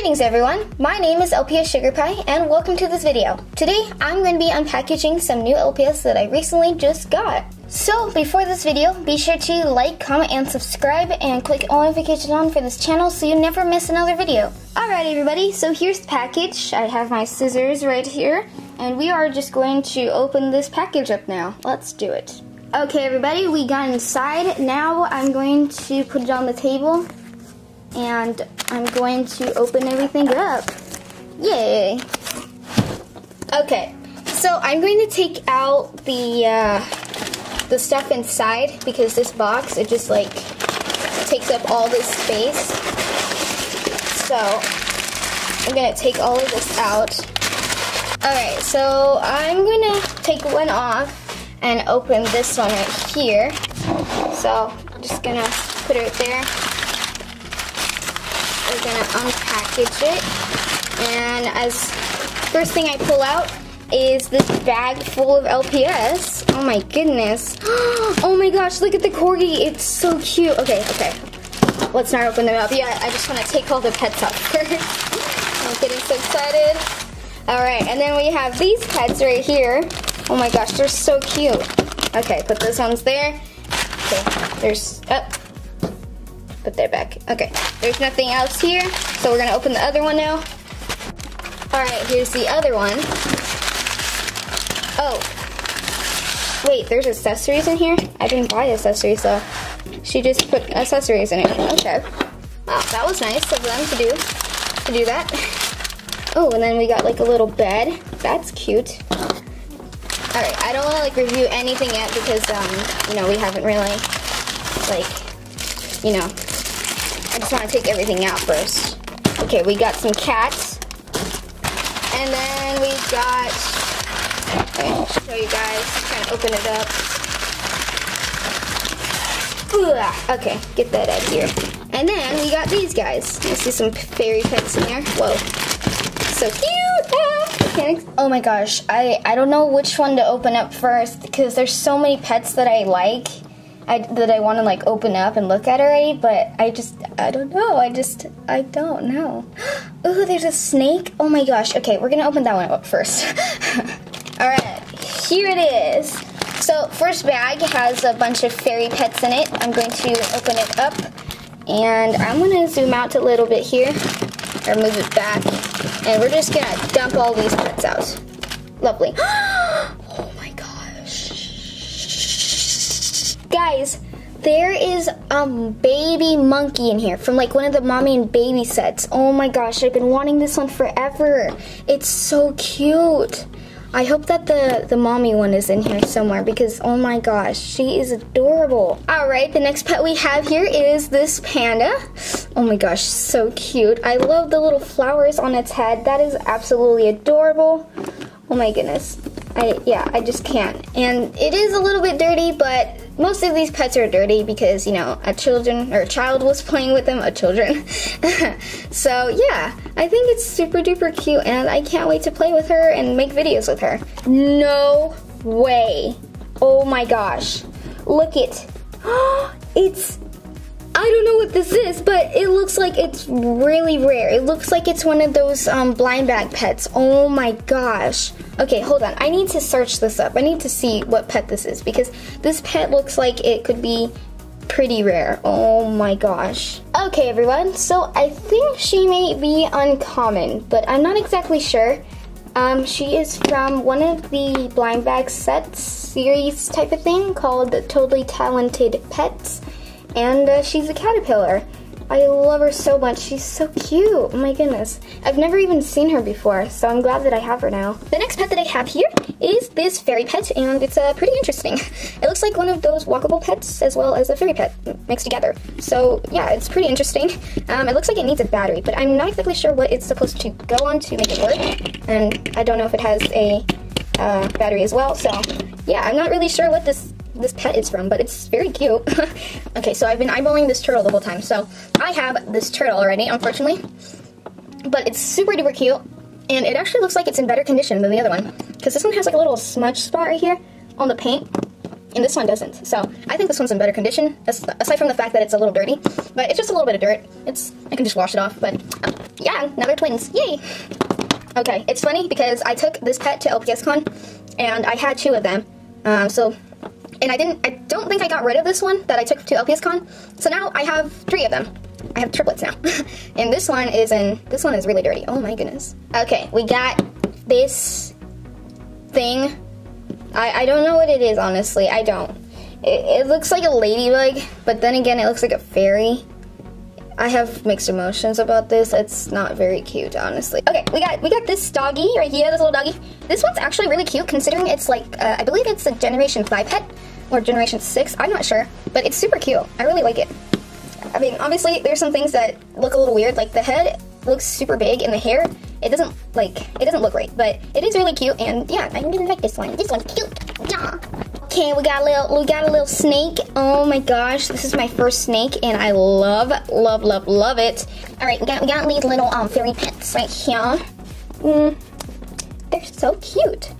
Greetings everyone, my name is LPS Sugar Pie and welcome to this video. Today I'm going to be unpackaging some new LPS that I recently just got. So before this video, be sure to like, comment, and subscribe and click all notifications on for this channel so you never miss another video. Alright everybody, so here's the package. I have my scissors right here and we are just going to open this package up now. Let's do it. Okay everybody, we got inside. Now I'm going to put it on the table and I'm going to open everything up. Yay! Okay, so I'm going to take out the uh, the stuff inside because this box it just like takes up all this space. So I'm gonna take all of this out. Alright, so I'm gonna take one off and open this one right here. So I'm just gonna put it there we're gonna unpackage it. And as first thing I pull out is this bag full of LPS. Oh my goodness. Oh my gosh, look at the corgi. It's so cute. Okay, okay. Let's not open them up yet. I just want to take all the pets out first. I'm getting so excited. Alright, and then we have these pets right here. Oh my gosh, they're so cute. Okay, put those ones there. Okay, there's, oh, put that back. Okay, there's nothing else here, so we're gonna open the other one now. All right, here's the other one. Oh, wait, there's accessories in here? I didn't buy accessories though. She just put accessories in it. Okay. Wow, that was nice of them to do, to do that. Oh, and then we got like a little bed. That's cute. All right, I don't want to like review anything yet because, um, you know, we haven't really, like, you know, I just want to take everything out first. Okay, we got some cats. And then we got, okay, show you guys, trying to open it up. Ooh, okay, get that out here. And then we got these guys. I see some fairy pets in there? Whoa, so cute. Ah, oh my gosh, I, I don't know which one to open up first because there's so many pets that I like. I, that I want to like open up and look at already, but I just, I don't know. I just, I don't know. Ooh, there's a snake. Oh my gosh. Okay, we're gonna open that one up first. All right, here it is. So first bag has a bunch of fairy pets in it. I'm going to open it up and I'm gonna zoom out a little bit here or move it back. And we're just gonna dump all these pets out. Lovely. Oh, Guys, there is a baby monkey in here from like one of the mommy and baby sets. Oh my gosh, I've been wanting this one forever. It's so cute. I hope that the, the mommy one is in here somewhere because oh my gosh, she is adorable. All right, the next pet we have here is this panda. Oh my gosh, so cute. I love the little flowers on its head. That is absolutely adorable. Oh my goodness. I, yeah, I just can't. And it is a little bit dirty, but most of these pets are dirty because, you know, a children or a child was playing with them, a children. so yeah, I think it's super duper cute and I can't wait to play with her and make videos with her. No way. Oh my gosh. Look it. it's I don't know what this is, but it looks like it's really rare. It looks like it's one of those um, blind bag pets. Oh my gosh. Okay, hold on. I need to search this up. I need to see what pet this is because this pet looks like it could be pretty rare. Oh my gosh. Okay, everyone. So I think she may be uncommon, but I'm not exactly sure. Um, she is from one of the blind bag sets series type of thing called Totally Talented Pets and uh, she's a caterpillar. I love her so much. She's so cute. Oh my goodness. I've never even seen her before, so I'm glad that I have her now. The next pet that I have here is this fairy pet, and it's uh, pretty interesting. It looks like one of those walkable pets as well as a fairy pet mixed together. So yeah, it's pretty interesting. Um, it looks like it needs a battery, but I'm not exactly sure what it's supposed to go on to make it work. And I don't know if it has a uh, battery as well, so yeah, I'm not really sure what this this pet is from, but it's very cute. okay, so I've been eyeballing this turtle the whole time. So I have this turtle already, unfortunately. But it's super duper cute. And it actually looks like it's in better condition than the other one. Because this one has like a little smudge spot right here on the paint. and this one doesn't. So I think this one's in better condition, aside from the fact that it's a little dirty. But it's just a little bit of dirt. It's I can just wash it off. But uh, yeah, now they're twins. Yay! Okay, it's funny because I took this pet to LPSCon, and I had two of them. Um, so, and I didn't. I don't think I got rid of this one that I took to LPSCon. So now I have three of them. I have triplets now, and this one is in. This one is really dirty. Oh my goodness. Okay, we got this thing I, I don't know what it is, honestly. I don't. It, it looks like a ladybug, but then again, it looks like a fairy. I have mixed emotions about this. It's not very cute, honestly. Okay, we got we got this doggy right here, this little doggy. This one's actually really cute, considering it's like uh, I believe it's a Generation Five pet or Generation Six. I'm not sure, but it's super cute. I really like it. I mean, obviously, there's some things that look a little weird, like the head looks super big and the hair it doesn't like it doesn't look right, but it is really cute and yeah, I really like this one. This one's cute. Okay, we got a little we got a little snake. Oh my gosh, this is my first snake and I love love love love it. All right, we got we got these little um fairy pets right here. Mm, they're so cute.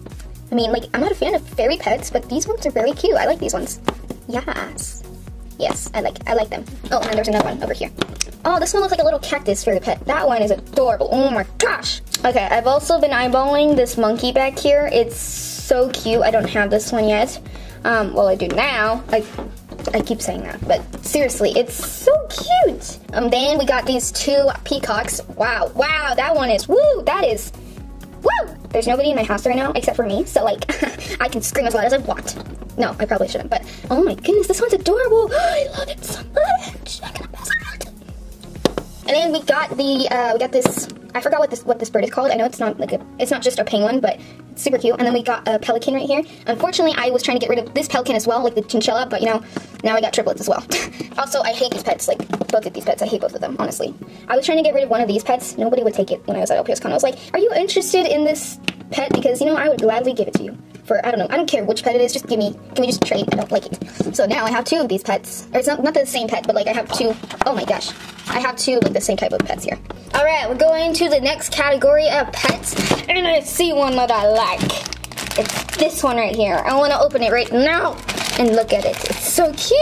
I mean, like I'm not a fan of fairy pets, but these ones are very cute. I like these ones. Yes. Yes, I like I like them. Oh, and there's another one over here. Oh, this one looks like a little cactus the pet. That one is adorable. Oh my gosh. Okay, I've also been eyeballing this monkey back here. It's so cute. I don't have this one yet. Um, well, I do now. I, I keep saying that, but seriously, it's so cute. Um, then we got these two peacocks. Wow, wow, that one is, woo, that is, woo! There's nobody in my house right now except for me, so like, I can scream as loud as I want. No, I probably shouldn't, but oh my goodness, this one's adorable. I love it so much. And then we got the, uh, we got this, I forgot what this what this bird is called. I know it's not like a, it's not just a penguin, but it's super cute. And then we got a pelican right here. Unfortunately, I was trying to get rid of this pelican as well, like the chinchilla, but you know, now I got triplets as well. also, I hate these pets, like both of these pets. I hate both of them, honestly. I was trying to get rid of one of these pets. Nobody would take it when I was at LPSCon. I was like, are you interested in this pet? Because, you know, I would gladly give it to you for I don't know. I don't care which pet it is. Just give me. Can we just trade? I don't like it. So now I have two of these pets. Or it's not not the same pet, but like I have two. Oh my gosh, I have two like the same type of pets here. All right, we're going to the next category of pets, and I see one that I like. It's this one right here. I want to open it right now and look at it. It's so cute.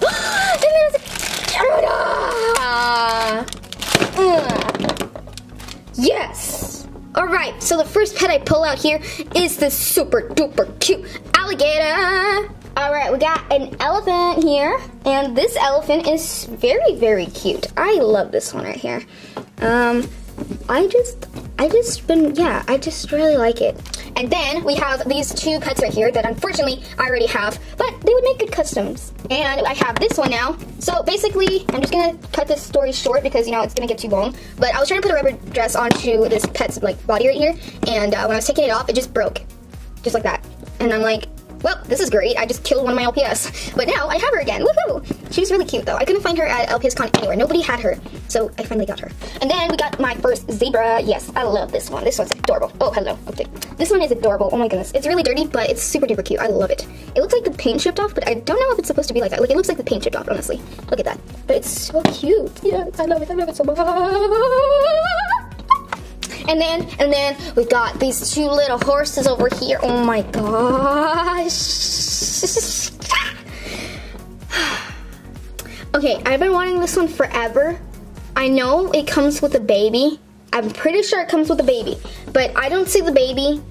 and there's a uh, Yes. Alright, so the first pet I pull out here is this super duper cute alligator. Alright, we got an elephant here, and this elephant is very, very cute. I love this one right here. Um, I just, I just been, yeah, I just really like it. And then we have these two pets right here that unfortunately I already have, but they would make good customs. And I have this one now. So basically, I'm just gonna cut this story short because you know it's gonna get too long. But I was trying to put a rubber dress onto this pet's like body right here, and uh, when I was taking it off, it just broke, just like that. And I'm like, well, this is great. I just killed one of my LPS. But now I have her again. Woohoo! She was really cute though. I couldn't find her at LPSCon anywhere. Nobody had her. So I finally got her. And then we got my first zebra. Yes, I love this one. This one's adorable. Oh, hello. Okay. This one is adorable. Oh my goodness. It's really dirty, but it's super duper cute. I love it. It looks like the paint chipped off, but I don't know if it's supposed to be like that. Like, it looks like the paint chipped off, honestly. Look at that. But it's so cute. Yes, I love it. I love it so much. And then, and then we got these two little horses over here. Oh my gosh. okay, I've been wanting this one forever. I know it comes with a baby. I'm pretty sure it comes with a baby, but I don't see the baby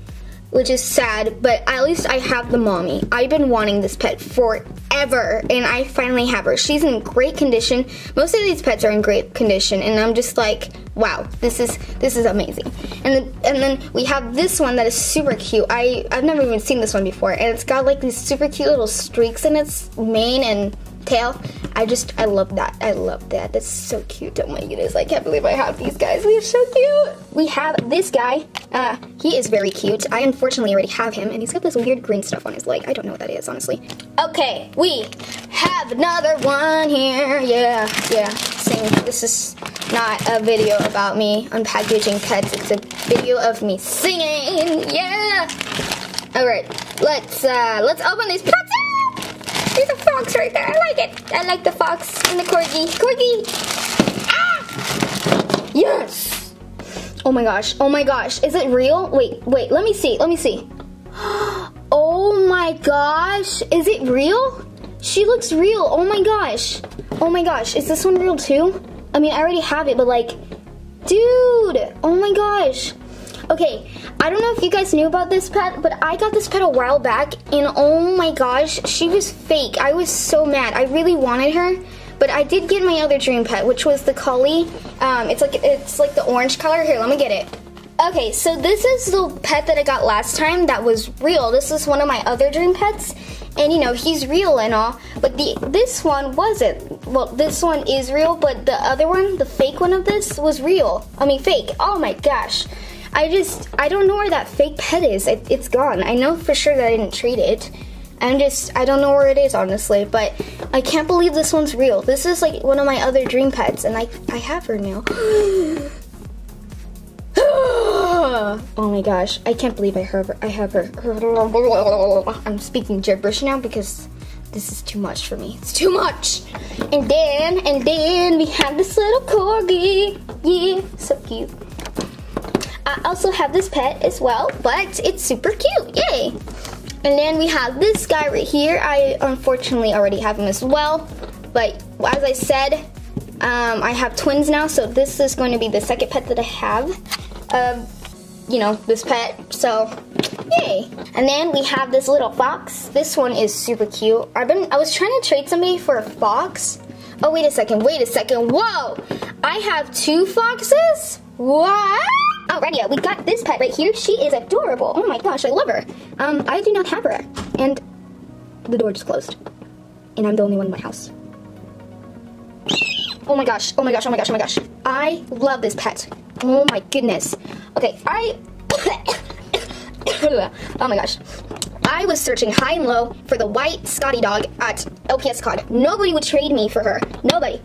which is sad, but at least I have the mommy. I've been wanting this pet forever, and I finally have her. She's in great condition. Most of these pets are in great condition, and I'm just like, wow, this is this is amazing. And then, and then we have this one that is super cute. I I've never even seen this one before, and it's got like these super cute little streaks in its mane and tail. I just, I love that. I love that. That's so cute. Oh my goodness, I can't believe I have these guys. They're so cute. We have this guy. Uh, he is very cute. I unfortunately already have him, and he's got this weird green stuff on his leg. I don't know what that is, honestly. Okay, we have another one here. Yeah, yeah. Same. This is not a video about me unpackaging pets. It's a video of me singing. Yeah. All right, let's uh, let's open these. There's a fox right there. I like it. I like the fox and the corgi. Corgi! Ah! Yes! Oh my gosh. Oh my gosh. Is it real? Wait, wait. Let me see. Let me see. Oh my my gosh. Is it real? She looks real. Oh my gosh. Oh my gosh. Is this one real too? I mean, I already have it, but like, dude. Oh my gosh. Okay, I don't know if you guys knew about this pet, but I got this pet a while back, and oh my gosh, she was fake. I was so mad. I really wanted her, but I did get my other dream pet, which was the collie. Um, it's like it's like the orange color. Here, let me get it. Okay, so this is the pet that I got last time that was real. This is one of my other dream pets. And you know, he's real and all, but the this one wasn't. Well, this one is real, but the other one, the fake one of this, was real. I mean, fake. Oh my gosh. I just, I don't know where that fake pet is. It, it's gone. I know for sure that I didn't treat it. I'm just, I don't know where it is, honestly, but I can't believe this one's real. This is like one of my other dream pets, and I, I have her now. oh my gosh, I can't believe I have her. I have her. I'm speaking gibberish now because this is too much for me. It's too much. And then, and then we have this little corgi. Yeah, so cute. I also have this pet as well, but it's super cute. Yay! And then we have this guy right here. I unfortunately already have him as well, but as I said, um, I have twins now, so this is going to be the second pet that I have. Um, you know, this pet. So, yay! And then we have this little fox. This one is super cute. I've been, I was trying to trade somebody for a fox. Oh, wait a second, wait a second. Whoa! I have two foxes? What? Alrighty, we got this pet right here. She is adorable. Oh my gosh, I love her. Um, I do not have her. And the door just closed. And I'm the only one in my house. Oh my gosh, oh my gosh, oh my gosh, oh my gosh. I love this pet. Oh my goodness. Okay, I... oh my gosh. I was searching high and low for the white Scotty dog at LPS Con. Nobody would trade me for her. Nobody.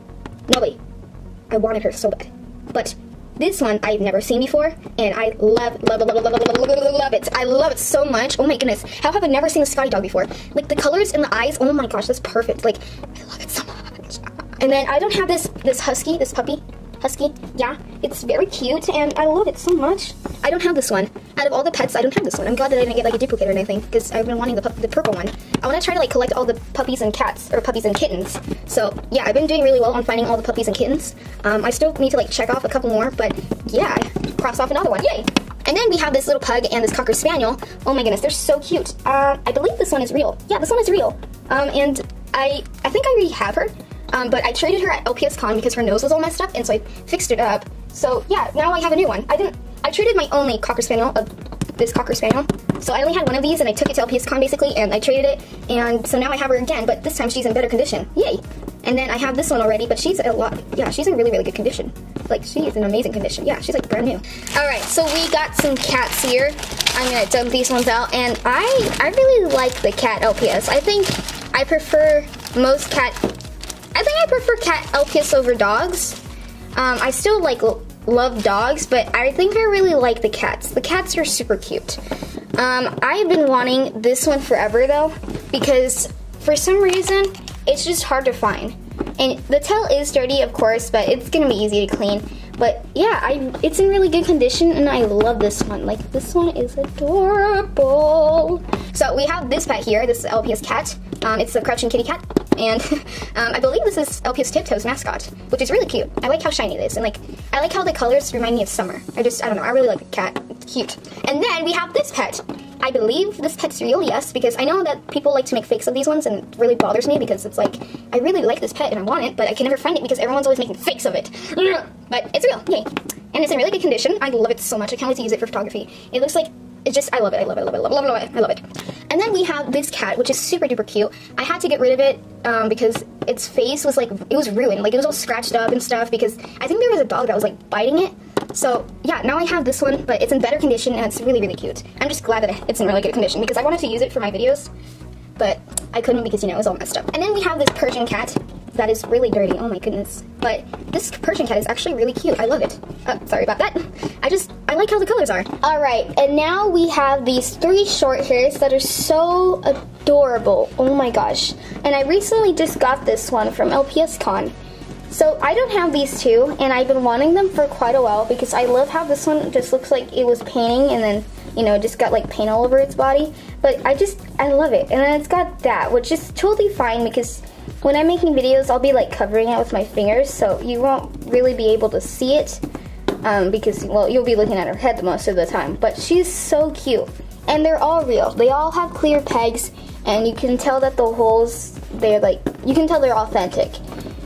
Nobody. I wanted her so bad. But this one I've never seen before, and I love, love, love, love, love, love, love, it. I love it so much. Oh my goodness. How have I never seen a Scotty dog before? Like the colors in the eyes, oh my gosh, that's perfect. Like, I love it so much. And then I don't have this, this husky, this puppy. Husky, yeah, it's very cute, and I love it so much. I don't have this one. Out of all the pets, I don't have this one. I'm glad that I didn't get like a duplicate or anything, because I've been wanting the, the purple one. I want to try to like collect all the puppies and cats, or puppies and kittens. So yeah, I've been doing really well on finding all the puppies and kittens. Um, I still need to like check off a couple more, but yeah, cross off another one, yay! And then we have this little pug and this cocker spaniel. Oh my goodness, they're so cute. Uh, I believe this one is real. Yeah, this one is real. Um, and I, I think I already have her. Um, but I traded her at LPS Con because her nose was all messed up, and so I fixed it up. So yeah, now I have a new one. I didn't. I traded my only cocker spaniel of this cocker spaniel. So I only had one of these, and I took it to LPS Con basically, and I traded it, and so now I have her again. But this time she's in better condition. Yay! And then I have this one already, but she's a lot. Yeah, she's in really really good condition. Like she is in amazing condition. Yeah, she's like brand new. All right, so we got some cats here. I'm gonna dump these ones out, and I I really like the cat LPS. I think I prefer most cat I think I prefer cat LPS over dogs. Um, I still like love dogs, but I think I really like the cats. The cats are super cute. Um, I've been wanting this one forever though, because for some reason it's just hard to find. And the tail is dirty, of course, but it's gonna be easy to clean. But yeah, I it's in really good condition, and I love this one. Like this one is adorable. So we have this pet here. This is LPS cat. Um, it's a crouching kitty cat. And um, I believe this is LPS Tiptoe's mascot, which is really cute. I like how shiny it is, and like I like how the colors remind me of summer. I just I don't know. I really like the cat. It's cute. And then we have this pet. I believe this pet's real, yes, because I know that people like to make fakes of these ones, and it really bothers me because it's like I really like this pet and I want it, but I can never find it because everyone's always making fakes of it. But it's real, yay! And it's in really good condition. I love it so much. I can't wait to use it for photography. It looks like it's just I love it. I love it. I love it. I love it. I love it. I love it. And then we have this cat, which is super duper cute. I had to get rid of it um, because its face was like it was ruined. Like it was all scratched up and stuff because I think there was a dog that was like biting it. So yeah, now I have this one, but it's in better condition and it's really really cute. I'm just glad that it's in really good condition because I wanted to use it for my videos, but I couldn't because you know it was all messed up. And then we have this Persian cat that is really dirty. Oh my goodness. But this Persian cat is actually really cute. I love it. Uh, sorry about that. I just, I like how the colors are. All right, and now we have these three short hairs that are so adorable. Oh my gosh. And I recently just got this one from LPS Con. So I don't have these two, and I've been wanting them for quite a while because I love how this one just looks like it was painting and then you know, just got like paint all over its body. But I just, I love it. And then it's got that, which is totally fine because when I'm making videos, I'll be like covering it with my fingers, so you won't really be able to see it. Um, because, well, you'll be looking at her head most of the time. But she's so cute. And they're all real. They all have clear pegs, and you can tell that the holes, they're like, you can tell they're authentic.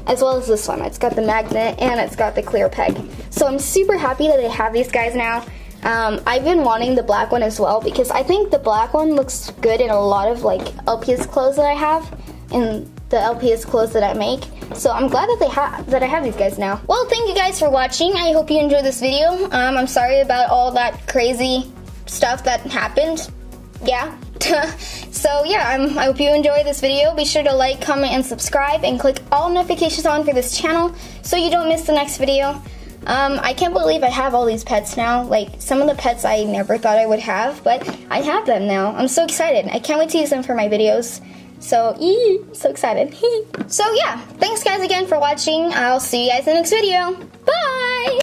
As well as this one. It's got the magnet and it's got the clear peg. So I'm super happy that I have these guys now. Um, I've been wanting the black one as well because I think the black one looks good in a lot of like LPS clothes that I have and the LPS clothes that I make. So I'm glad that they have that I have these guys now. Well, thank you guys for watching. I hope you enjoyed this video. Um, I'm sorry about all that crazy stuff that happened. Yeah. so yeah, I'm, I hope you enjoyed this video. Be sure to like, comment, and subscribe, and click all notifications on for this channel so you don't miss the next video. Um, I can't believe I have all these pets now. Like, some of the pets I never thought I would have, but I have them now. I'm so excited. I can't wait to use them for my videos. So, ee, so excited. so yeah, thanks guys again for watching. I'll see you guys in the next video.